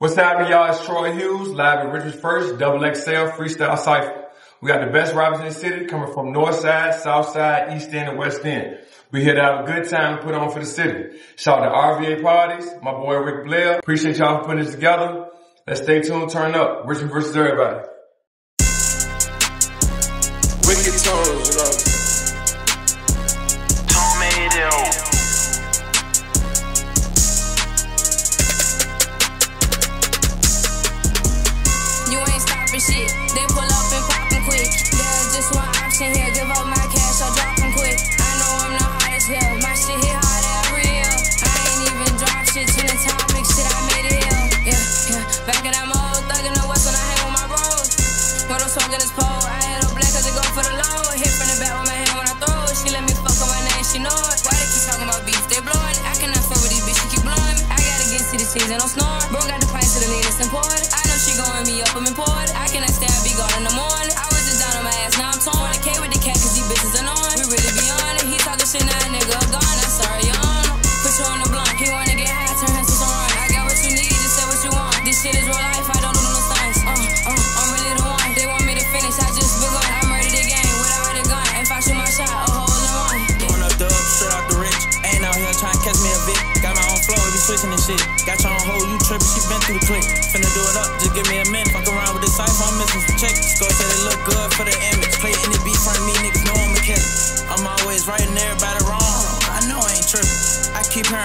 What's happening, y'all? It's Troy Hughes, live at Richmond's First, Double XL Freestyle Cypher. We got the best rappers in the city coming from North Side, South Side, East End, and West End. We here to have a good time to put on for the city. Shout out to RVA Parties, my boy Rick Blair. Appreciate y'all for putting this together. Let's stay tuned, turn up. Richard versus everybody. Wicked tones. Shit. They pull up and poppin' quick. There's just one option here. Give up my cash or drop 'em quick. I know I'm the hottest hell. My shit hit hard at real. I ain't even drop shit to the topic. Shit, I made it ill. Yeah, yeah. Back in that mode, thug in the west when I hang with my bros. When I'm smoking this pole, I hit a black cause it go for the low. Hit from the back with my hand when I throw. She let me fuck on my name, she know it. Why they keep talking about beef? They blowing. I cannot fuck with these bitches, keep blowing. I gotta get to the cheese and I'm snoring. Bro got the pints to the latest and poured.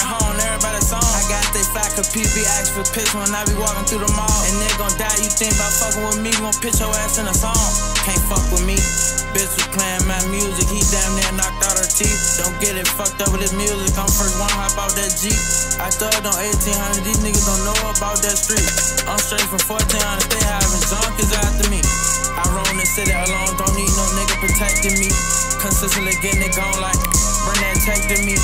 I home, everybody's song. I got they fat cause PB for piss when I be walking through the mall. And they gon' die, you think about fucking with me, gon' pitch your ass in a song. Can't fuck with me. Bitch was playing my music, he damn near knocked out her teeth. Don't get it fucked up with his music, I'm first one hop out that Jeep. I thought on 1800, these niggas don't know about that street. I'm straight from 1400, they having junkies after me. I roam the city alone, don't need no nigga protecting me. Consistently getting it gone like, bring that tech to me.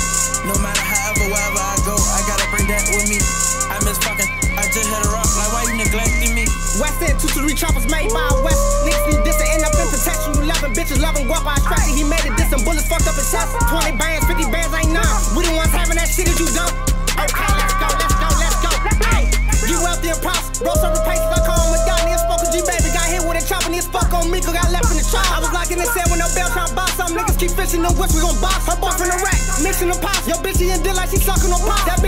Three choppers made by a West. Niggas this to end up in protection. You loving bitches, loving guap. I strapped it, he made it. Some bullets fucked up his chest. 20 bands, 50 bands ain't none. We the ones having that shit that you don't. Okay, let's go, let's go, let's go. Hey, you wealthy and props. Bro, serving paces, I call him a dog. Niggas spoke G baby, got hit with a chopper. Niggas fuck on me, cause got left in the trap. I was locking the head with no bell, trying to box. Some niggas keep fishing the whips, we gon' box. Her boy from the rack, mixing the pops. Yo, bitch, she in deal like she sucking on pop. That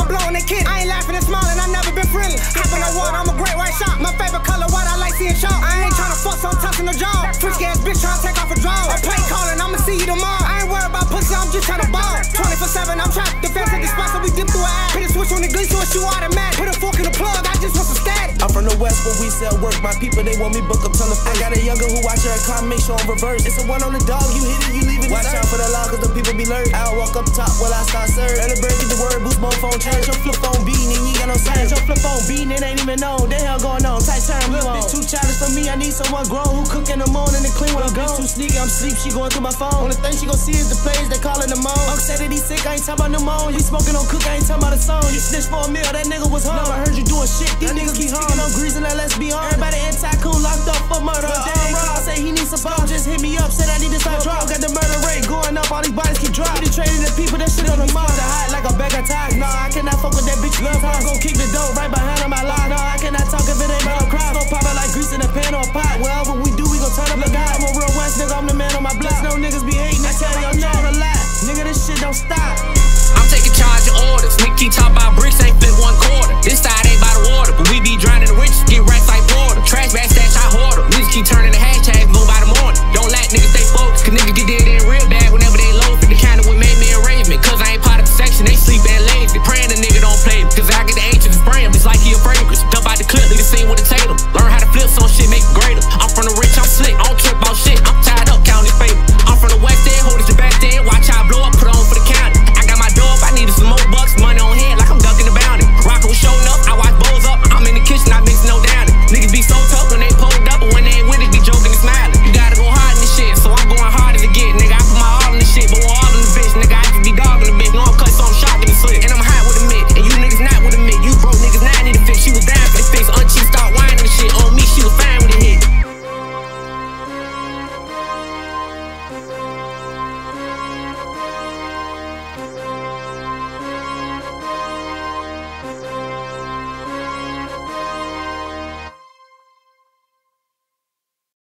I'm blowing. I ain't laughing and smiling, I never been friendly. Hop in the water, I'm a great white shark. My favorite color, white, I like seeing chalk. I ain't tryna fuck, so I'm the jaw. Freaky ass bitch tryna take off a draw. A play calling, I'ma see you tomorrow. I'm from the west where we sell work. My people, they want me book up ton of I got a younger who watch her car, make sure I'm reverse. It's a one on the dog, you hit it, you leave it. Watch out for the law, cause the people be lurk. I'll walk up top while I start serve. And the bird get the word, boost phone change. Your flip phone beating, and you ain't got. Your flip phone beating, it ain't even known. The hell going on? Tight turn, you on. Bitch too childish for me, I need someone grown who cook in the morning and clean when I'm gone. Too sneaky, I'm sleep, she going through my phone. Only thing she gon' see is the plays, they calling the moan. Uncle said that he sick, I ain't talking about no moan. He smoking on cook, I ain't talking about a song. You snitch for a meal, that nigga was home. Never heard you doing shit, these niggas keep speaking on greasing, now let's be honest. Everybody in tycoon locked up for murder. But Damn, Rob say he needs some bomb, just hit me up, said I need to start drop. Got the murder rate going up, all these bodies keep dropping. The trading the people, that shit on the mall. The hot like a bag of tags. Nah, I cannot fuck with that bitch. Love gon' kick